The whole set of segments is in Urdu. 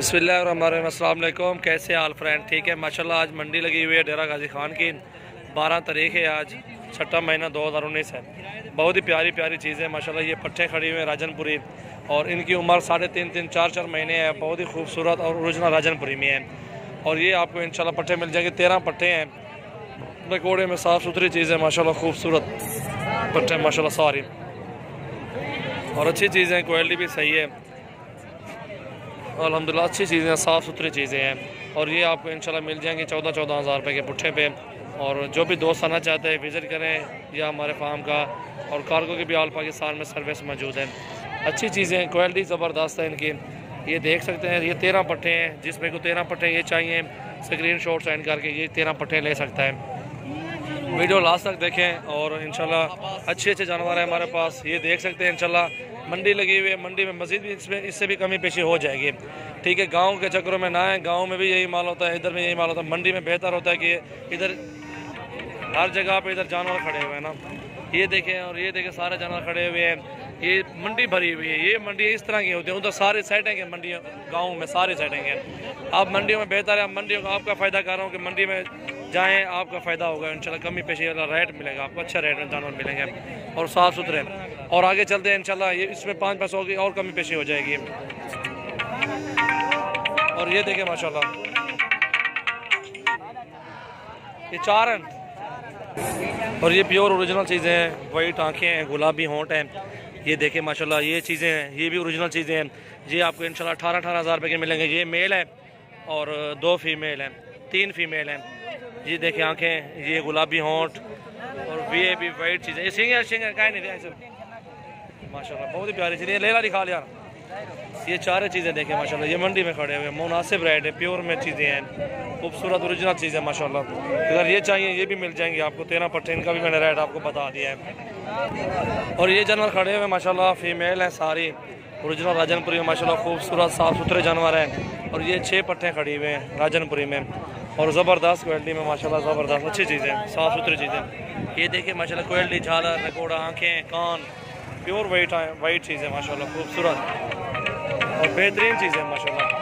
بسم اللہ الرحمن الرحیم، السلام علیکم۔ کیسے حال فرینڈ؟ ٹھیک ہے؟ ماشاءاللہ آج منڈی لگی ہوئی ہے ڈیرہ غازی خان کی۔ بارہ تاریخ ہے آج، چھٹا مہینہ دو ہزار انیس ہے۔ بہت ہی پیاری پیاری چیزیں ماشاءاللہ یہ پٹھے کھڑی ہوئے ہیں راجن پوری اور ان کی عمر ساڑھے تین تین چار چار مہینے ہے بہت ہی خوبصورت اور اوریجنل راجن پوری میں ہے اور یہ آپ کو انشاءاللہ پٹھے مل جائیں گے۔ تیرہ پٹھے ہیں۔ ریکوڑے میں صاف ستھری چیزیں، ماشاءاللہ خوبصورت پٹھے، ماشاءاللہ ساری۔ اور اچھی چیزیں، کوالٹی بھی صحیح ہے۔ الحمدللہ، اچھی چیزیں صاف ستھری چیزیں ہیں۔ اور یہ آپ کو انشاءاللہ مل جائیں گے چودہ چودہ ہزار روپے کے پٹھے پہ۔ اور جو بھی دوست آنا چاہتے ہیں، وزٹ کریں یا ہمارے فارم کا۔ اور کارگو کی بھی آل پاکستان میں سروس موجود ہے اچھی چیزیں کوالٹی زبردست ہے ان کی۔ یہ دیکھ سکتے ہیں، یہ تیرہ پٹھے ہیں، جس میں کو تیرہ پٹھے یہ چاہیے۔ سکرین شاٹ سینڈ کر کے یہ تیرہ پٹھے لے سکتا ہے۔ ویڈیو لاسٹ تک دیکھیں اور انشاءاللہ اچھے اچھے جانور ہیں ہمارے پاس۔ یہ دیکھ سکتے ہیں انشاءاللہ۔ منڈی لگی ہوئی ہے، منڈی میں مزید بھی اس میں اس سے بھی کمی پیشی ہو جائے گی۔ ٹھیک ہے، گاؤں کے چکروں میں نہ آئیں گاؤں میں بھی یہی مال ہوتا ہے، ادھر میں یہی مال ہوتا ہے۔ منڈی میں بہتر ہوتا ہے کہ ادھر ہر جگہ پہ ادھر جانور کھڑے ہوئے ہیں نا۔ یہ دیکھیں اور یہ دیکھیں، سارے جانور کھڑے ہوئے ہیں۔ یہ منڈی بھری ہوئی ہے، یہ منڈی اس طرح کی ہوتی ہے۔ ادھر سارے سیٹنگ ہیں منڈی گاؤں میں سارے سیٹنگ ہیں آپ منڈیوں میں بہتر ہے منڈیوں کا آپ کا فائدہ کر رہا ہوں کہ منڈی میں جائیں، آپ کا فائدہ ہوگا انشاءاللہ۔ کمی پیشی والا ریٹ ملے گا، آپ کو اچھا ریٹ میں جانور ملیں گے اور صاف ستھرے۔ اور آگے چلتے ہیں انشاءاللہ، یہ اس میں پانچ پیسوں ہوگی اور کمی پیشی ہو جائے گی۔ اور یہ دیکھیں، ماشاءاللہ۔ یہ چار ہیں۔ اور یہ پیور اوریجنل چیزیں ہیں، وائٹ آنکھیں ہیں، گلابی ہونٹ ہیں۔ یہ دیکھیں، ماشاءاللہ، یہ چیزیں ہیں، یہ بھی اوریجنل چیزیں ہیں۔ یہ آپ کو انشاءاللہ اٹھارہ اٹھارہ ہزار روپے کے ملیں گے۔ یہ میل ہے اور دو فیمیل ہیں، تین فیمیل ہیں۔ یہ دیکھیں، آنکھیں، یہ گلابی ہونٹ اور یہ بھی وائٹ چیزیں۔ یہ سنگھ ہے سنگھ ہے کہیں نہیں دیا اللہ بہت ہی پیاری چیزیں لیلا دکھا لیا۔ یہ چارے چیزیں دیکھیں، ماشاءاللہ، یہ منڈی میں کھڑے ہوئے مناسب ریٹ ہے، پیور میں چیزیں ہیں۔ خوبصورت اوریجنل چیزیں ماشاءاللہ۔ اگر یہ چاہیے، یہ بھی مل جائیں گے آپ کو۔ تیرہ پٹھے، ان کا بھی میں نے ریٹ آپ کو بتا دیا ہے۔ اور یہ جانور کھڑے ہوئے ماشاءاللہ، فیمیل ہیں ساری۔ اوریجنل راجن پوری میں، ماشاءاللہ، خوبصورت صاف ستھرے جانور ہیں۔ اور یہ چھ پٹھے کھڑی ہوئے ہیں راجن پوری میں۔ اور زبردست کوالٹی میں، ماشاءاللہ، زبردست۔ اچھی چیزیں صاف ستھری چیزیں یہ دیکھیں، ماشاءاللہ، کوالٹی جھالا نکوڑا آنکھیں، کان۔ پیور وائٹ وائٹ چیزیں، ماشاءاللہ، خوبصورت اور بہترین چیزیں، ماشاءاللہ۔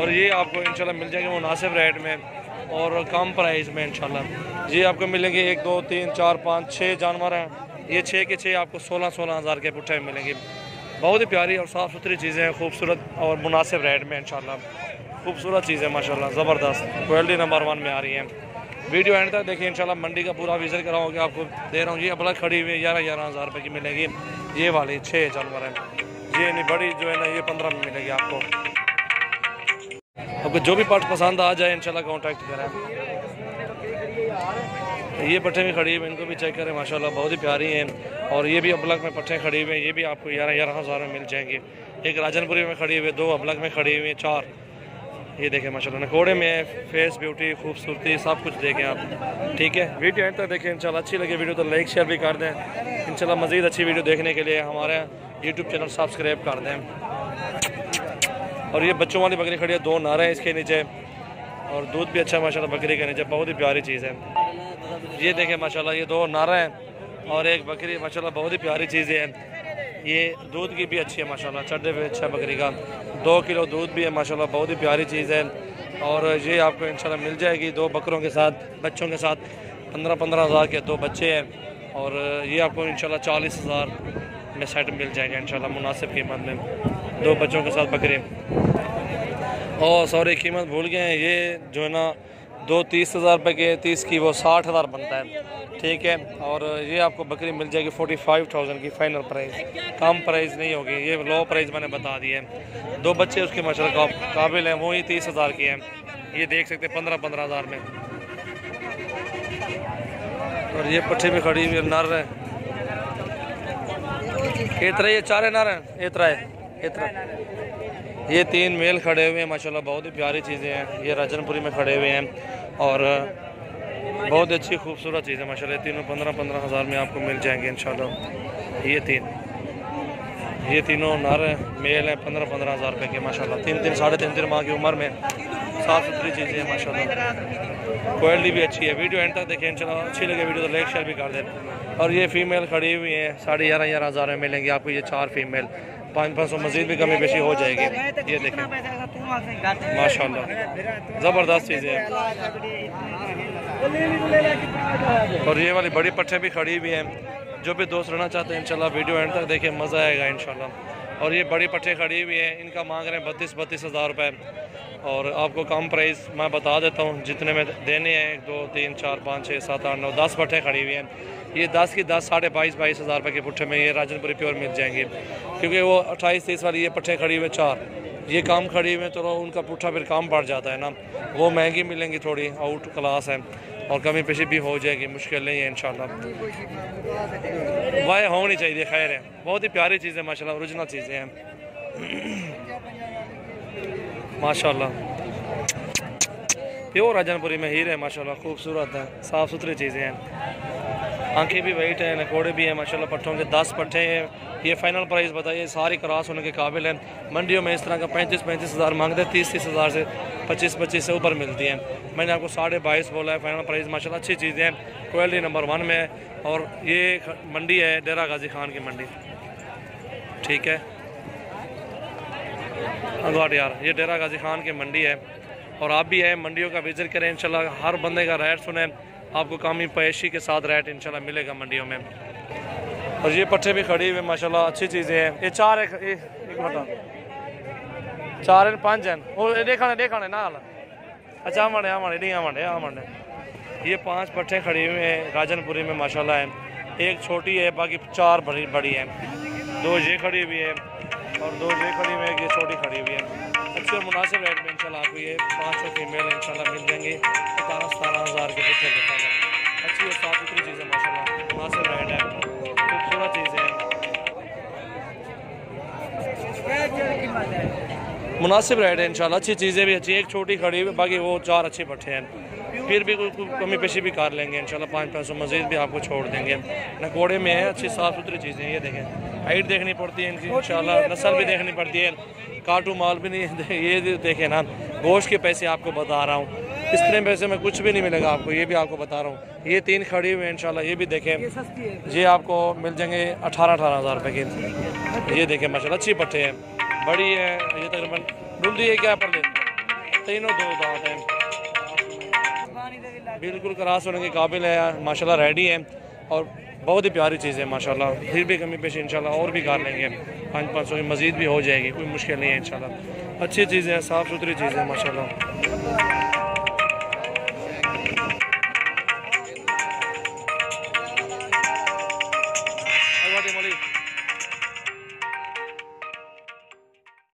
اور یہ آپ کو انشاءاللہ مل جائیں گے مناسب ریٹ میں اور کم پرائز میں انشاءاللہ۔ یہ آپ کو ملیں گے ایک، دو، تین، چار، پانچ، چھ جانور ہیں۔ یہ چھ کے چھ آپ کو سولہ سولہ ہزار کے پٹھے ملیں گے۔ بہت ہی پیاری اور صاف ستھری چیزیں ہیں، خوبصورت اور مناسب ریٹ میں انشاءاللہ۔ خوبصورت چیزیں، ماشاءاللہ، زبردست۔ کوالٹی نمبر ون میں آ رہی ہیں۔ ویڈیو اینڈ تک دیکھیں، انشاءاللہ منڈی کا پورا وزٹ کراؤں گے، آپ کو دے رہا ہوں جی، یہ ابلا کھڑی ہوئی گیارہ گیارہ ہزار روپے کی ملے گی۔ یہ والی چھ جانور ہیں۔ یہ نہیں، بڑی جو ہے نا، یہ پندرہ میں ملے گی آپ کو۔ آپ کو جو بھی پارٹ پسند آ جائے، انشاءاللہ کانٹیکٹ کریں۔ یہ پٹھے بھی کھڑی ہوئی ان کو بھی چیک کریں، ماشاءاللہ بہت ہی پیاری ہیں۔ اور یہ بھی ابلک میں پٹھے کھڑی ہوئے ہیں، یہ بھی آپ کو گیارہ گیارہ ہزار میں مل جائیں گے ایک راجن پوری میں کھڑی ہوئی دو ابلک میں کھڑی ہوئی ہیں، چار۔ یہ دیکھیں، ماشاءاللہ نکوڑے میں فیس بیوٹی خوبصورتی، سب کچھ دیکھیں آپ۔ ٹھیک ہے؟ ویڈیو اینڈ تک دیکھیں، انشاءاللہ اچھی لگے ویڈیو تو لائک شیئر بھی کر دیں۔ انشاءاللہ مزید اچھی ویڈیو دیکھنے کے لیے ہمارے یوٹیوب چینل سبسکرائب کر دیں۔ اور یہ بچوں والی بکری کھڑی ہے، دو نعرے ہیں اس کے نیچے۔ اور دودھ بھی اچھا ماشاءاللہ، بکری کے نیچے، بہت ہی پیاری چیز ہے۔ یہ دیکھیں، ماشاءاللہ، یہ دو نعرے ہیں۔ اور ایک بکری، ماشاءاللہ، بہت ہی پیاری چیزیں ہیں یہ دودھ کی بھی اچھی ہے، ماشاءاللہ، چڑھے ہوئے اچھا بکری کا۔ دو کلو دودھ بھی ہے، ماشاءاللہ، بہت ہی پیاری چیز ہے۔ اور یہ آپ کو انشاءاللہ مل جائے گی دو بکروں کے ساتھ، بچوں کے ساتھ۔ پندرہ پندرہ ہزار کے دو بچے ہیں۔ اور یہ آپ کو انشاءاللہ چالیس ہزار میں سیٹ مل جائے گا انشاءاللہ، مناسب قیمت میں۔ دو بچوں کے ساتھ بکرے۔ اور سوری، قیمت بھول گئے ہیں۔ یہ جو ہے نا دو تیس ہزار روپے کے تیس کی، وہ ساٹھ ہزار بنتا ہے۔ ٹھیک ہے، اور یہ آپ کو بکری مل جائے گی فورٹی فائیو تھاؤزینڈ کی فائنل پرائز کم پرائز نہیں ہوگی، یہ لو پرائز میں نے بتا دیا ہے۔ دو بچے اس کے ماشاء قابل ہیں، وہی تیس ہزار کی ہیں۔ یہ دیکھ سکتے ہیں پندرہ پندرہ ہزار میں۔ اور یہ پٹھے بھی کھڑی ہوئی نر ہے اترا یہ چارے نر ہیں۔ اترا ہے اترا یہ تین میل کھڑے ہوئے ہیں، ماشاءاللہ بہت ہی پیاری چیزیں ہیں۔ یہ راجن پوری میں کھڑے ہوئے ہیں۔ اور بہت اچھی خوبصورت چیز ہے، ماشاءاللہ، یہ تینوں پندرہ پندرہ ہزار میں آپ کو مل جائیں گے، انشاءاللہ۔ یہ تین، یہ تینوں نر میل ہیں، پندرہ پندرہ ہزار روپے کے، ماشاءاللہ۔ تین تین ساڑھے تین تین ماہ کی عمر میں صاف ستھری چیزیں ہیں، ماشاءاللہ۔ کوالٹی بھی اچھی ہے، ویڈیو اینڈ تک دیکھیں، انشاءاللہ، اچھی لگے ویڈیو تو لائک، شیئر بھی کر دیں۔ اور یہ فیمیل کھڑی ہوئی ہیں، ساڑھے گیارہ گیارہ ہزار میں ملیں گے آپ کو، یہ چار فیمیل۔ پانچ پانچ سو مزید بھی کمی بیشی ہو جائے گی۔ یہ دیکھیں۔ ماشاء اللہ زبردست چیزیں ہیں اور یہ والی بڑی پٹھیں بھی کھڑی ہوئی ہیں۔ جو بھی دوست رہنا چاہتے ہیں انشاءاللہ ویڈیو اینڈ تک دیکھیں مزہ آئے گا انشاءاللہ۔ اور یہ بڑی پٹھیں کھڑی ہوئی ہیں۔ ان کا مانگ رہے ہیں بتیس بتیس ہزار روپے۔ اور آپ کو کم پرائز میں بتا دیتا ہوں جتنے میں دینے ہیں ایک دو تین چار پانچ چھ سات آٹھ نو دس پٹھیں کھڑی ہوئی ہیں۔ یہ دس کی دس ساڑھے بائیس بائیس ہزار روپے کے پٹھے میں یہ راجن پوری پیور مل جائیں گے۔ کیونکہ وہ اٹھائیس تیس والی یہ پٹھیں کھڑی ہوئے چار۔ یہ کام کھڑی ہوئے تو ان کا پٹھا پھر کام بڑھ جاتا ہے نا۔ وہ مہنگی ملیں گی تھوڑی آؤٹ کلاس ہے اور کمی پیشی بھی ہو جائے گی، مشکل نہیں ہے انشاءاللہ۔ وائے ہونی چاہیے، خیر ہے۔ بہت ہی پیاری چیزیں، ماشاءاللہ اوریجنل چیزیں ہیں۔ ماشاءاللہ۔ پیور راجن پوری میں ہیر ہے ماشاءاللہ، خوبصورت ہے صاف ستھری چیزیں ہیں۔ آنکھیں بھی وائٹ ہیں، نکوڑے بھی ہیں، ماشاءاللہ پٹھوں کے دس پٹھے ہیں۔ یہ فائنل پرائز بتائیے، ساری کراس ہونے کے قابل ہیں۔ منڈیوں میں اس طرح کا پینتیس پینتیس ہزار مانگتے ہیں، تیس تیس ہزار سے پچیس پچیس سے اوپر ملتی ہیں۔ میں نے آپ کو ساڑھے بائیس بولا ہے فائنل پرائز ماشاءاللہ اچھی چیزیں ہیں۔ کوالٹی نمبر ون میں ہے۔ اور یہ منڈی ہے، ڈیرہ غازی خان کی منڈی۔ ٹھیک ہے۔ ہاں، اگواٹ یار، یہ ڈیرہ غازی خان کی منڈی ہے۔ اور آپ بھی ہے منڈیوں کا وزٹ کریں، انشاءاللہ ہر بندے کا ریٹ سنیں۔ آپ کو کامی پیشی کے ساتھ ریٹ انشاءاللہ ملے گا منڈیوں میں اور یہ پٹھے بھی کھڑی ہوئے ماشاءاللہ اچھی چیزیں ہیں۔ یہ چار ایک ایک منٹ چار ہیں، پانچ ہیں۔ وہ دیکھانے دیکھانے نا اچھا آمانے آمانے نہیں آمانے آمانے یہ پانچ پٹھے کھڑی ہوئے ہیں راجن پوری میں ماشاءاللہ ہیں۔ ایک چھوٹی ہے، باقی چار بڑی بڑی ہیں۔ دو یہ کھڑی ہوئی ہے اور دو یہ کھڑی ہوئی ہے یہ چھوٹی کھڑی ہوئی ہے اچھے اور مناسب ریٹ میں انشاءاللہ آپ کو یہ پانچ سو فیمیل انشاءاللہ مل جائیں گے۔ ستارہ ستارہ ہزار کے پٹھے پٹھے اچھی اور صاف ستھری چیزیں، ماشاءاللہ، مناسب ریٹ ہے۔ خوبصورت چیزیں ہیں۔ مناسب ریٹ ہے، انشاءاللہ۔ اچھی چیزیں بھی اچھی ایک چھوٹی کھڑی ہوئی باقی وہ چار اچھے پٹھے ہیں۔ پھر بھی کوئی کمی پیشی بھی کر لیں گے، انشاءاللہ۔ پانچ پانچ سو مزید بھی آپ کو چھوڑ دیں گے۔ نکوڑے میں ہیں، اچھی صاف ستھری چیزیں یہ دیکھیں ہائٹ دیکھنی پڑتی ہے ان کی، انشاءاللہ۔ نسل بھی دیکھنی پڑتی ہے۔ کاٹو مال بھی نہیں، یہ دیکھیں نا۔ گوشت کے پیسے آپ کو بتا رہا ہوں۔ اس طرح پیسے میں کچھ بھی نہیں ملے گا آپ کو یہ بھی آپ کو بتا رہا ہوں۔ یہ تین کھڑی ہوئے انشاءاللہ یہ بھی دیکھیں۔ یہ آپ کو مل جائیں گے اٹھارہ اٹھارہ ہزار روپے کی۔ یہ دیکھیں ماشاءاللہ اچھی پٹھے ہیں۔ بڑی ہے یہ تقریباً ڈھونڈی ہے کیا پر دے۔ تینوں دو دانت ہیں۔ بالکل کراس ہونے کے قابل ہے ماشاءاللہ ریڈی ہیں۔ اور بہت ہی پیاری چیز ہے ماشاءاللہ۔ پھر بھی کمی پیش انشاءاللہ اور بھی کر لیں گے۔ پانچ پانچ سو کی مزید بھی ہو جائے گی کوئی مشکل نہیں ہے انشاءاللہ۔ اچھی چیزیں ہیں صاف ستھری چیزیں ہیں ماشاءاللہ۔